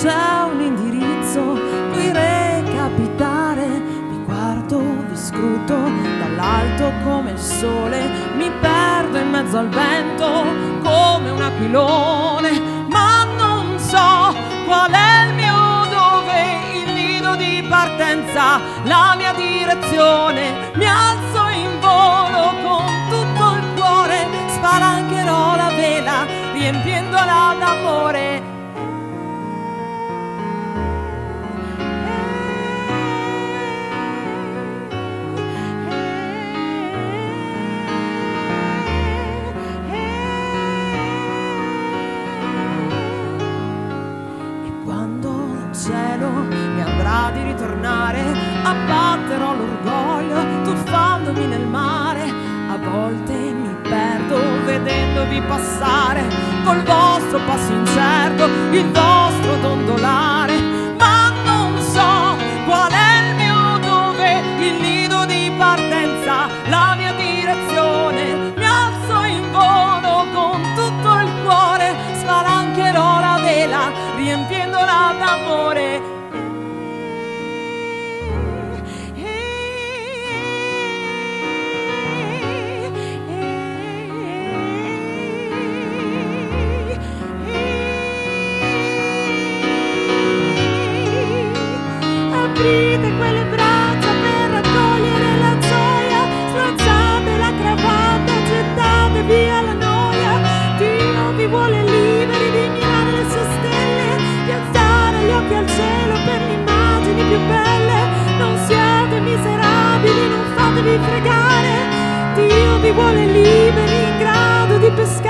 c'è un indirizzo cui recapitare. Vi guardo, vi scruto dall'alto come il sole, mi perdo in mezzo al vento come un aquilone, ma non so qual è il mio dove, il nido di partenza, la mia direzione. Mi alzo cielo mi andrà di ritornare, abbatterò l'orgoglio tuffandomi nel mare. A volte mi perdo vedendovi passare col vostro passo incerto, il vostro riempiendola d'amore. Aprite quelle braccia per raccogliere la gioia, stracciate la cravatta, gettate via la noia. Dio vi vuole fatevi fregare. Dio vi vuole liberi, in grado di pescare,